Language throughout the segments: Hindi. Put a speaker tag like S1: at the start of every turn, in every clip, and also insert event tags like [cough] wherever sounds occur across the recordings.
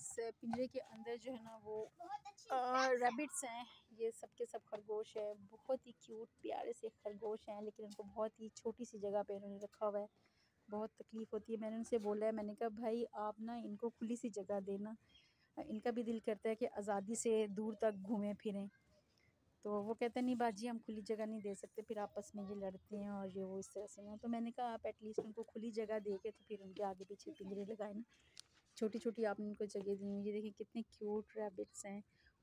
S1: इस पिंजरे के अंदर जो है ना वो रैबिट्स हैं। ये सब के सब खरगोश है। बहुत ही क्यूट प्यारे से खरगोश हैं लेकिन उनको बहुत ही छोटी सी जगह पे इन्होंने रखा हुआ है। बहुत तकलीफ़ होती है। मैंने उनसे बोला है मैंने कहा भाई आप ना इनको खुली सी जगह देना। इनका भी दिल करता है कि आज़ादी से दूर तक घूमें फिरें। तो वो कहते हैं नहीं बाजी हम खुली जगह नहीं दे सकते। फिर आपस में ये लड़ते हैं और ये वो इस तरह से ना। तो मैंने कहा आप एटलीस्ट उनको खुली जगह दे के तो फिर उनके आगे पीछे पिंजरे लगाए ना। छोटी छोटी आपने उनको जगह दी हुई ये देखिए कितने क्यूट रैबिट्स हैं।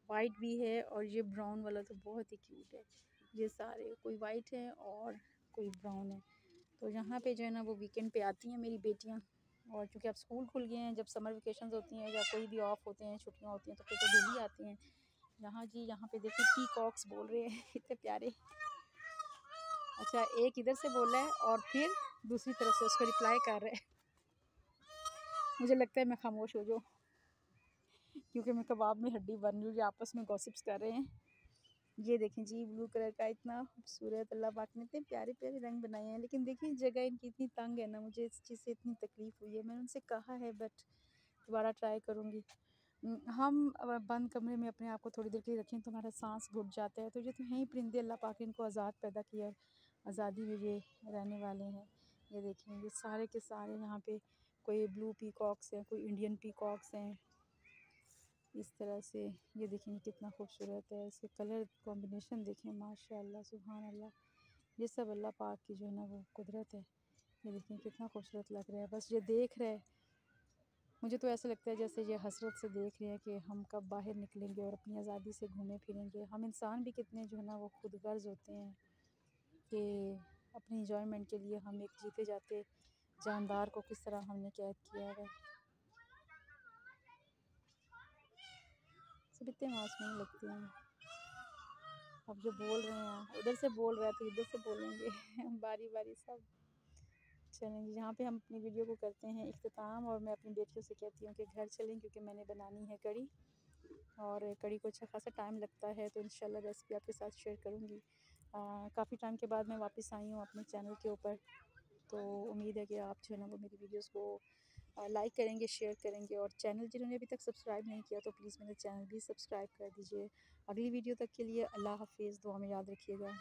S1: वाइट भी है और ये ब्राउन वाला तो बहुत ही क्यूट है। ये सारे कोई वाइट है और कोई ब्राउन है। तो यहाँ पे जो है ना वो वीकेंड पे आती हैं मेरी बेटियाँ और चूँकि अब स्कूल खुल गए हैं, जब समर वेकेशन होती हैं या कोई भी ऑफ़ होते हैं, छुट्टियाँ होती हैं तो फिर तो डेली आती हैं। यहाँ जी, यहाँ पे देखिए पी कॉक्स बोल रहे हैं। [laughs] इतने प्यारे। अच्छा एक इधर से बोल रहा है और फिर दूसरी तरफ़ से उसको रिप्लाई कर रहे हैं। मुझे लगता है मैं खामोश हो जाऊँ। क्योंकि मैं कबाब में हड्डी बन रही हूँ आपस में गॉसिप्स कर रहे हैं। ये देखें जी ब्लू कलर का इतना खूबसूरत, अल्लाह पाक ने इतने प्यारे प्यारे रंग बनाए हैं। लेकिन देखिए जगह इनकी इतनी तंग है ना, मुझे इस चीज़ से इतनी तकलीफ़ हुई है। मैंने उनसे कहा है बट दोबारा ट्राई करूँगी। हम बंद कमरे में अपने आप को थोड़ी देर के लिए रखें तो हमारा सांस घुट जाता है। तो जो तो यहीं परिंदे, अल्लाह पाक इनको आज़ाद पैदा किया आज़ादी में ये रहने वाले हैं। ये देखें, ये सारे के सारे यहाँ पे कोई ब्लू पीकॉक्स हैं, कोई इंडियन पीकॉक्स हैं। इस तरह से ये देखें कितना खूबसूरत है। इसके कलर कॉम्बिनेशन देखें, माशाल्लाह सुबहान अल्लाह ये सब अल्लाह पाक की जो है ना वो कुदरत है। ये देखें कितना खूबसूरत लग रहा है। बस ये देख रहे मुझे तो ऐसा लगता है जैसे ये हसरत से देख रहे हैं कि हम कब बाहर निकलेंगे और अपनी आज़ादी से घूमें फिरेंगे। हम इंसान भी कितने जो है ना वो खुद गर्ज होते हैं कि अपनी इंजॉयमेंट के लिए हम एक जीते जाते जानदार को किस तरह हमने कैद किया है। सब इतने मासूम लगते हैं। अब जो बोल रहे हैं उधर से बोल रहे हैं तो इधर से बोलेंगे। [laughs] बारी बारी सब। चलें यहाँ पे हम अपनी वीडियो को करते हैं अख्ताम और मैं अपनी बेटियों से कहती हूँ कि घर चलें क्योंकि मैंने बनानी है कड़ी और कड़ी को अच्छा खासा टाइम लगता है तो इन रेसिपी आपके साथ शेयर करूँगी। काफ़ी टाइम के बाद मैं वापस आई हूँ अपने चैनल के ऊपर। तो उम्मीद है कि आप जो है ना वो मेरी वीडियोस को लाइक करेंगे शेयर करेंगे और चैनल जिन्होंने अभी तक सब्सक्राइब नहीं किया तो प्लीज़ मेरा चैनल भी सब्सक्राइब कर दीजिए। अगली वीडियो तक के लिए अल्लाह हाफिज़, दुआ में याद रखिएगा।